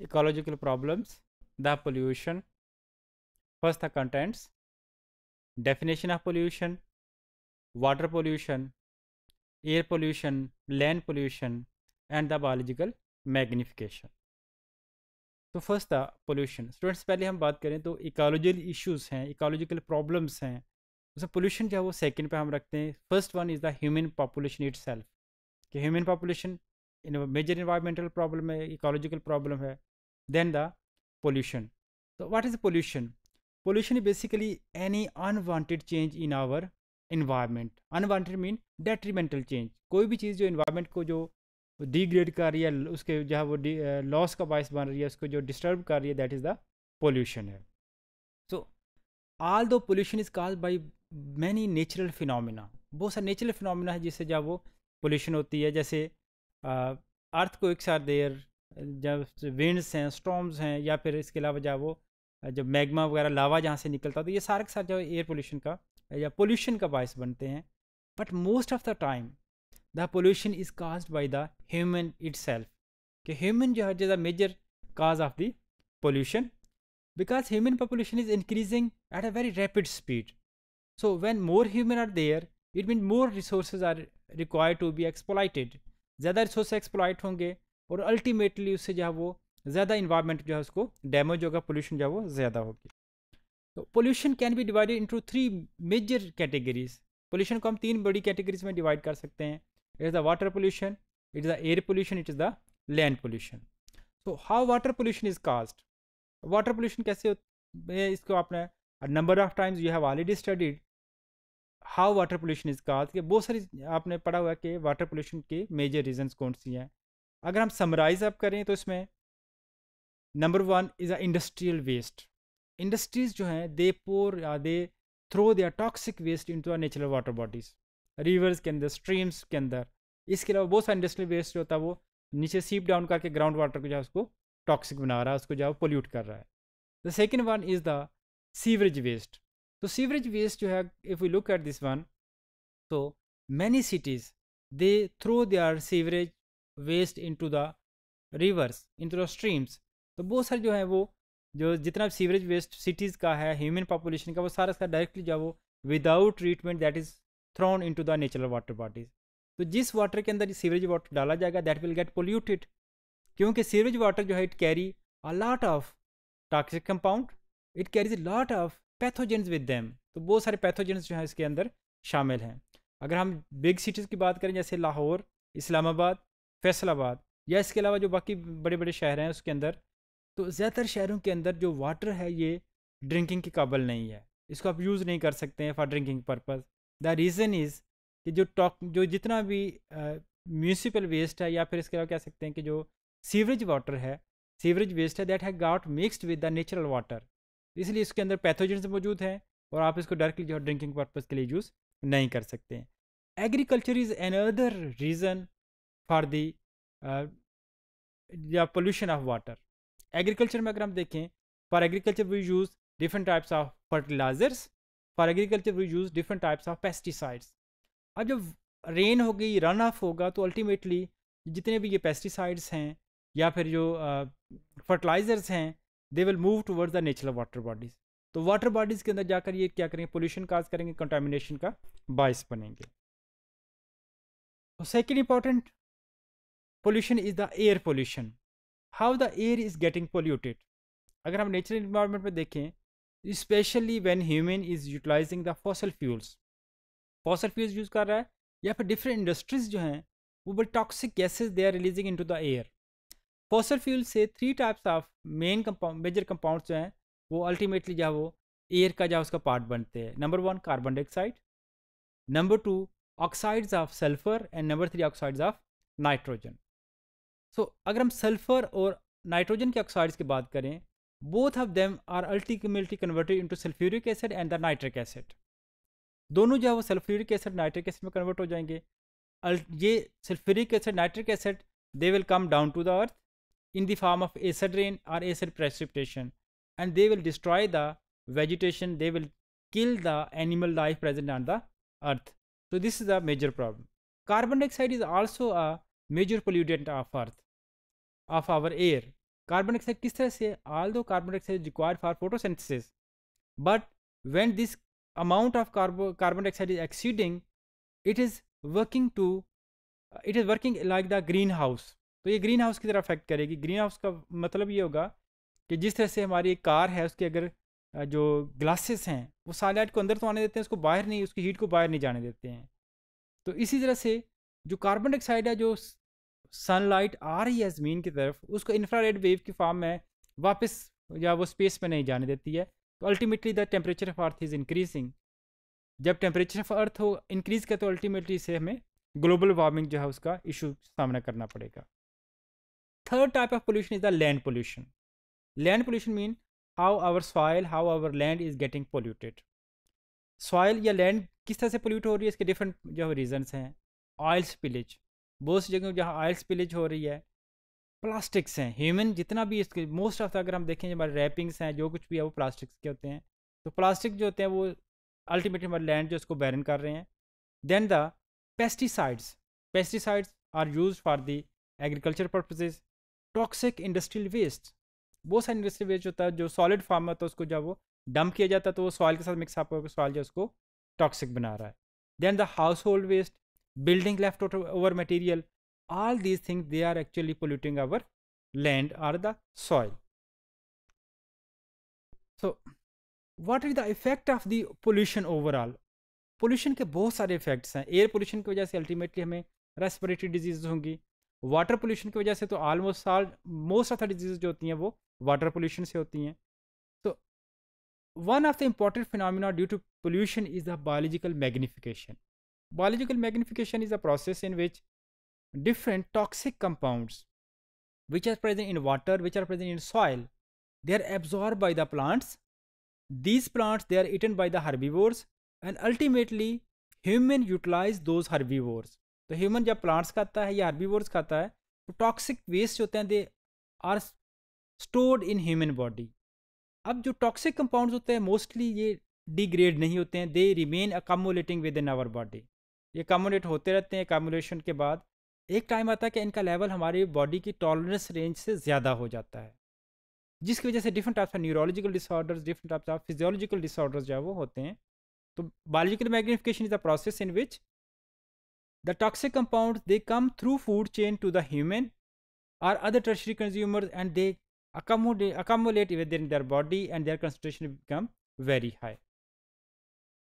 ecological problems, the pollution. First, the contents, definition of pollution, water pollution, air pollution, land pollution, and the biological magnification. तो first था pollution students पहले हम बात करें तो ecological issues हैं ecological problems हैं उसमें पोल्यूशन जो है वो सेकंड पे हम रखते हैं first one is the human population itself कि human population major environmental problem है इकोलॉजिकल प्रॉब्लम है देन द पोल्यूशन तो what is pollution pollution is basically any unwanted change in our environment unwanted mean detrimental change कोई भी चीज़ जो environment को जो degrade कर रही है, उसके जहाँ वो लॉस का बायस बन रही है, उसको जो डिस्टर्ब कर रही है दैट इज़ द पोल्यूशन है। So although pollution is cause by many natural phenomena बहुत सारे नेचुरल फिनमिना है जिससे जब वो पोल्यूशन होती है, जैसे अर्थ को एक साथ देर जब विंड्स हैं स्टॉम्स हैं या फिर इसके अलावा जब वो, जब मैग्मा वगैरह लावा जहाँ से निकलता तो ये सारे के साथ जो एयर पोल्यूशन का या पोल्यूशन का बायस बनते हैं। But most of the time the pollution is cause by the human itself कि ह्यूमन जो है is a major cause of the pollution because human population is increasing at a very rapid speed. So, when more human are there, it means more resources are required to be exploited. ज़्यादा resource exploit होंगे और ultimately उससे जो है वो ज़्यादा environment जो है उसको डैमेज होगा पोल्यूशन जो है वो ज़्यादा होगी। तो pollution can be divided into three major categories pollution को हम तीन बड़ी कैटेगरीज में डिवाइड कर सकते हैं। It is the water pollution it is the air pollution it is the land pollution so how water pollution is caused water pollution कैसे इसको आपने number of times you have already studied how water pollution is caused बहुत सारी आपने पढ़ा हुआ है कि वाटर पोल्यूशन के मेजर रीजंस कौन सी हैं। अगर हम समराइज अप करें तो इसमें number one is a industrial waste industries जो हैं दे पोर या they throw the toxic waste into natural water bodies rivers के अंदर स्ट्रीम्स के अंदर. इसके अलावा बहुत सारा इंडस्ट्रियल वेस्ट जो होता है वो नीचे सीप डाउन करके ग्राउंड वाटर को जो है, उसको टॉक्सिक बना रहा है, उसको जो है पोल्यूट कर रहा है. The second one is the sewerage waste तो सीवरेज वेस्ट जो है if you look at this one तो many cities they throw they are sewerage waste into the rivers into the streams तो बहुत सारे जो है वो, जो जितना सीवरेज वेस्ट सिटीज़ का है ह्यूमन पॉपुलेशन का, वो सारा इसका डायरेक्टली जो है वो without treatment that is thrown into the natural water bodies तो जिस वाटर के अंदर सीवरेज वाटर डाला जाएगा दैट विल गेट पोल्यूटेड क्योंकि सीवरेज वाटर जो है it carry a lot of toxic compound it carries lot of pathogens with them तो बहुत सारे पैथोजेंस जो हैं इसके अंदर शामिल हैं। अगर हम बिग सिटीज़ की बात करें, जैसे लाहौर, इस्लामाबाद फैसलाबाद या इसके अलावा जो बाकी बड़े बड़े शहर हैं उसके अंदर तो ज़्यादातर शहरों के अंदर जो वाटर है ये ड्रिंकिंग के काबिल नहीं है। इसको आप यूज़ नहीं कर सकते हैं for drinking purpose the reason is कि जो टॉक, जो जितना भी म्यूनसिपल वेस्ट है या फिर इसके अलावा कह सकते हैं कि जो सीवरेज वाटर है, सीवरेज वेस्ट है दैट है got mixed with the natural water. इसलिए इसके अंदर पैथोजेंस मौजूद हैं और आप इसको डायरेक्टली जो ड्रिंकिंग पर्पज़ के लिए यूज़ नहीं कर सकते हैं। Agriculture is another reason for the या पोल्यूशन ऑफ़ वाटर एग्रीकल्चर में अगर हम देखें for agriculture we use different types of fertilisers for agriculture we use different types of pesticides अब जब रेन होगी रन ऑफ़ होगा तो अल्टीमेटली जितने भी ये पेस्टिसाइड्स हैं या फिर जो फर्टिलाइज़र्स uh, हैं they will move towards the natural water bodies तो वाटर बॉडीज़ के अंदर जाकर ये क्या करेंगे? पोल्यूशन काज करेंगे कंटामिनेशन का बायस बनेंगे. Second important pollution is the air pollution how the air is getting polluted अगर हम नेचुरल इन्वायरमेंट में देखें specially when human is utilizing the fossil fuels fossil fuels use कर रहा है, या फिर डिफरेंट इंडस्ट्रीज़ जो हैं, वो बड़े toxic gases they are releasing into the air fossil fuel से three types of main compound major compound जो हैं, वो अल्टीमेटली जो वो एयर का जो उसका पार्ट बनते हैं. Number one carbon dioxide number two oxides of sulphur and number three oxides of nitrogen so अगर हम सल्फ़र और नाइट्रोजन के ऑक्साइड्स की बात करें both of them are ultimately converted into sulphuric acid and the nitric acid दोनों जो है वो सल्फ्यूरिक एसिड नाइट्रिक एसिड में कन्वर्ट हो जाएँगे। ये sulphuric acid nitric acid they will come down to the earth in the form of acid rain or acid precipitation and they will destroy the vegetation they will kill the animal life present on the earth so this is the major problem carbon dioxide is also a major pollutant of earth of our air carbon dioxide किस तरह से although carbon dioxide required for photosynthesis but when this of carbo, carbon dioxide is exceeding, it is working to it is working like the greenhouse तो ये green house की तरह affect करेगी। Green house का मतलब ये होगा कि जिस तरह से हमारी एक कार है, उसके अगर जो ग्लासेस हैं, वो सनलाइट को अंदर तो आने देते हैं, उसको बाहर नहीं, उसकी हीट को बाहर नहीं जाने देते हैं। तो इसी तरह से जो कार्बन डाइऑक्साइड है, जो सनलाइट आ रही है ज़मीन की तरफ़, उसको इंफ्रारेड वेव की फॉर्म में वापस या वो स्पेस में नहीं जाने देती है। तो ultimately the temperature of earth is increasing जब टेम्परेचर ऑफ़ अर्थ हो इंक्रीज करे तो अल्टीमेटली से हमें ग्लोबल वार्मिंग जो है उसका इशू सामना करना पड़ेगा। Third type of pollution is the land pollution land pollution mean how our soil how our land is getting polluted soil या लैंड किस तरह से पोल्यूट हो रही है, इसके डिफरेंट जो रीजन्स हैं। ऑयल स्पिलेज बहुत सी जगह जहाँ ऑयल स्पिलेज हो रही है। प्लास्टिक्स हैं ह्यूमन जितना भी इसके मोस्ट ऑफ़ अगर हम देखें, हमारे रैपिंग्स हैं, जो कुछ भी है, वो प्लास्टिक्स के होते हैं। तो प्लास्टिक जो होते हैं, वो अल्टीमेटली हमारे लैंड जो उसको बैरन कर रहे हैं। Then the pesticides pesticides are use for the agriculture purposes toxic industrial waste बहुत सारे इंडस्ट्रियल वेस्ट होता है, जो सॉलिड फार्म होता है, उसको जब वो डंप किया जाता है तो वो सॉइल के साथ मिक्स अप होकर सॉइल जो उसको टॉक्सिक बना रहा है। Then the household waste building leftover material all these things, they are actually polluting our land or the soil. So, what is the effect of the pollution overall? Pollution के बहुत सारे effects हैं। Air pollution की वजह से अल्टीमेटली हमें respiratory disease होंगी। वाटर पोल्यूशन की वजह से तो almost all most of the disease जो होती हैं वो वाटर पोल्यूशन से होती हैं। तो one of the important phenomena due to pollution is the biological magnification biological magnification is a process in which different toxic compounds which are present in water which are present in soil they are absorbed by the plants these plants they are eaten by the herbivores and ultimately human utilize those herbivores तो human जब plants खाता है या herbivores खाता है तो toxic waste होते हैं they are stored in human body अब जो टॉक्सिक कंपाउंड्स होते हैं मोस्टली ये डिग्रेड नहीं होते हैं they remain accumulating within our body ये अकामुलेट होते रहते हैं अकामुलेशन के बाद। एक टाइम आता है कि इनका लेवल हमारी बॉडी की टॉलरेंस रेंज से ज़्यादा हो जाता है। जिसकी वजह से different types of neurological disorders different types of physiological disorders जो है वो होते हैं। तो biological magnification is the process in which the toxic compound they come through food chain to the human or other tertiary consumer and they accumulate within their body, and their concentration become very high